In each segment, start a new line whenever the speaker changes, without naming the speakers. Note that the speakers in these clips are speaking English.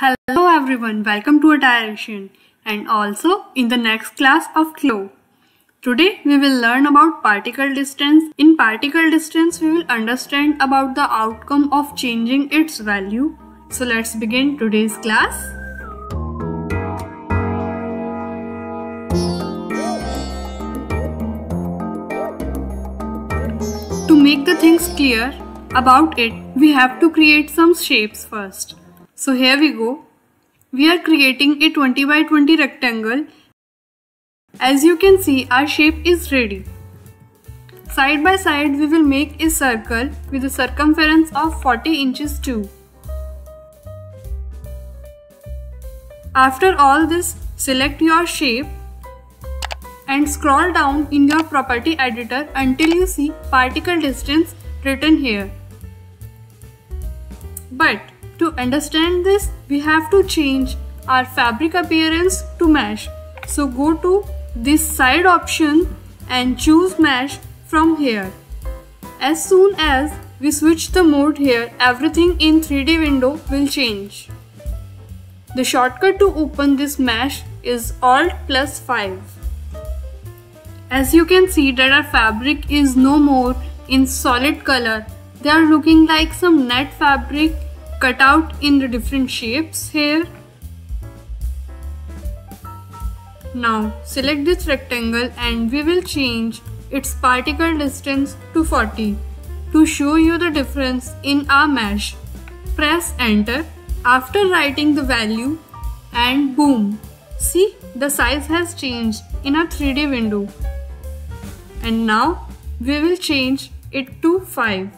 Hello everyone, welcome to Attire_ation and also in the next class of CLO. Today we will learn about particle distance. In particle distance we will understand about the outcome of changing its value. So let's begin today's class. To make the things clear about it, we have to create some shapes first. So here we go. We are creating a 20 by 20 rectangle. As you can see, our shape is ready. Side by side, we will make a circle with a circumference of 40 inches too. After all this, select your shape and scroll down in your property editor until you see particle distance written here. But to understand this, we have to change our fabric appearance to mesh. So go to this side option and choose mesh from here. As soon as we switch the mode here, everything in 3D window will change. The shortcut to open this mesh is Alt plus 5. As you can see that our fabric is no more in solid color. They are looking like some net fabric cut out in the different shapes here. Now select this rectangle and we will change its particle distance to 40. To show you the difference in our mesh, press enter after writing the value and boom, see the size has changed in a 3D window and now we will change it to 5.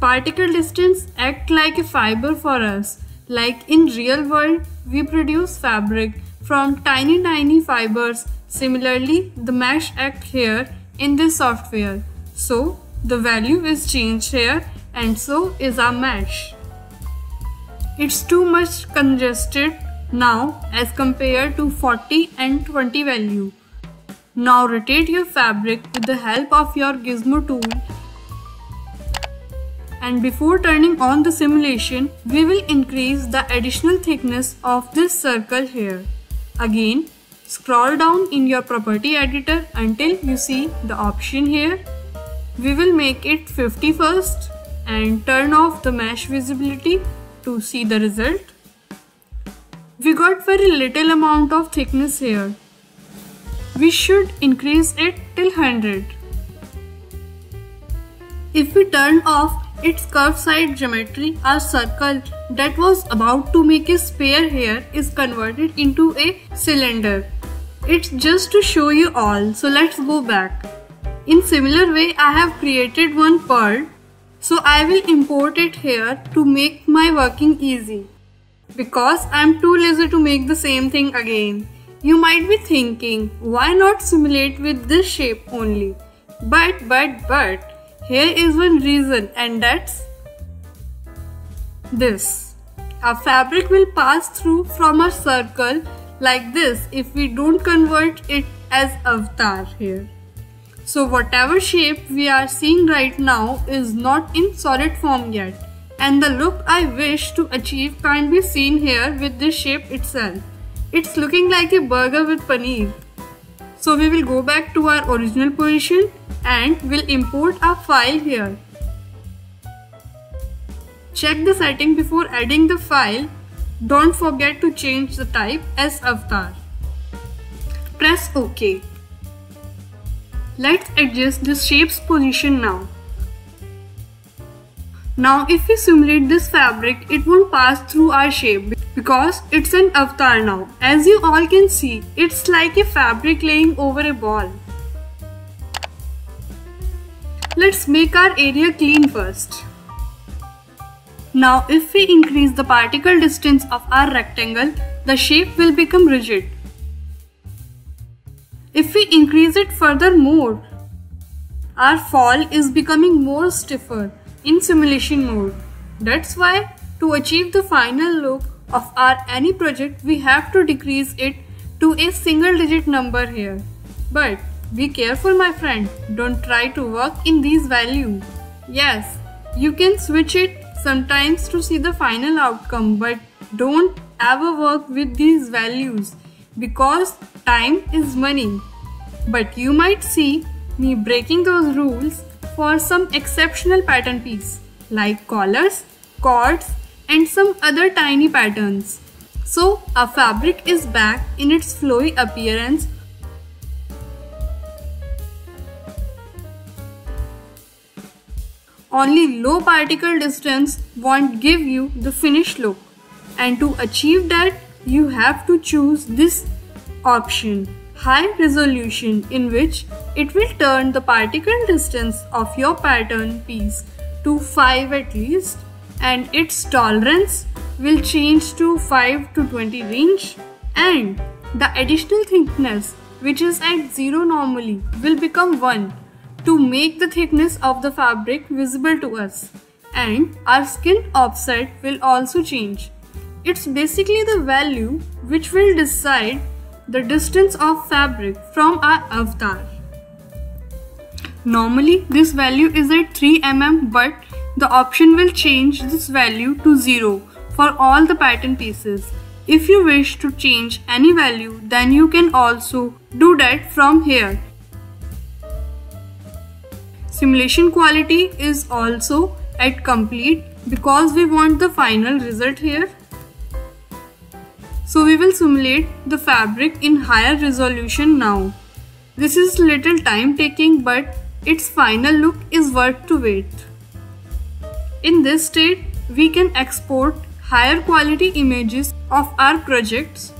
Particle distance act like a fiber for us. Like in real world, we produce fabric from tiny tiny fibers. Similarly, the mesh act here in this software. So, the value is changed here and so is our mesh. It's too much congested now as compared to 40 and 20 value. Now rotate your fabric with the help of your gizmo tool and before turning on the simulation, we will increase the additional thickness of this circle here. Again, scroll down in your property editor until you see the option here. We will make it 50 first and turn off the mesh visibility to see the result. We got very little amount of thickness here we should increase it till 100. If we turn off its curved side geometry, our circle that was about to make a sphere here is converted into a cylinder. It's just to show you all, so let's go back. In similar way, I have created one pearl, so I will import it here to make my working easy. Because I'm too lazy to make the same thing again. You might be thinking, why not simulate with this shape only? But, but, but, here is one reason and that's this. A fabric will pass through from a circle like this if we don't convert it as avatar here. So whatever shape we are seeing right now is not in solid form yet and the look I wish to achieve can't be seen here with this shape itself. It's looking like a burger with paneer. So we will go back to our original position and we'll import our file here. Check the setting before adding the file. Don't forget to change the type as avatar. Press OK. Let's adjust the shape's position now. Now if we simulate this fabric, it won't pass through our shape because it's an avatar now. As you all can see, it's like a fabric laying over a ball. Let's make our area clean first. Now if we increase the particle distance of our rectangle, the shape will become rigid. If we increase it furthermore, our fall is becoming more stiffer in simulation mode. That's why to achieve the final look of our any project we have to decrease it to a single digit number here. But be careful my friend, don't try to work in these values. Yes, you can switch it sometimes to see the final outcome but don't ever work with these values because time is money. But you might see me breaking those rules for some exceptional pattern piece like collars, cords and some other tiny patterns. So our fabric is back in its flowy appearance Only low particle distance won't give you the finished look. And to achieve that, you have to choose this option, high resolution in which it will turn the particle distance of your pattern piece to 5 at least and its tolerance will change to 5 to 20 range and the additional thickness which is at 0 normally will become 1 to make the thickness of the fabric visible to us and our skin offset will also change. It's basically the value which will decide the distance of fabric from our avatar. Normally this value is at 3 mm but the option will change this value to 0 for all the pattern pieces. If you wish to change any value then you can also do that from here Simulation quality is also at complete because we want the final result here. So we will simulate the fabric in higher resolution now. This is little time taking but its final look is worth to wait. In this state, we can export higher quality images of our projects.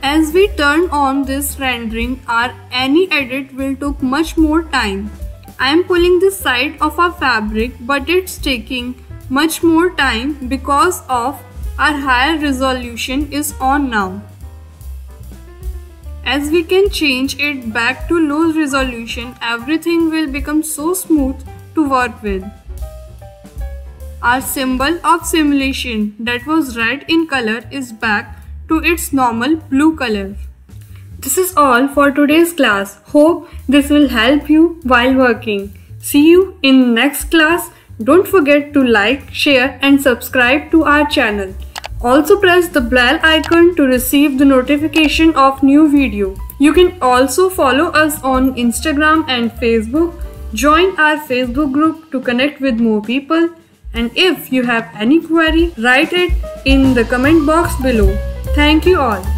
As we turn on this rendering, our any edit will take much more time. I am pulling this side of our fabric but it's taking much more time because of our higher resolution is on now. As we can change it back to low resolution, everything will become so smooth to work with. Our symbol of simulation that was red in color is back to its normal blue color. This is all for today's class. Hope this will help you while working. See you in next class. Don't forget to like, share and subscribe to our channel. Also press the bell icon to receive the notification of new video. You can also follow us on Instagram and Facebook. Join our Facebook group to connect with more people. And if you have any query, write it in the comment box below. Thank you all.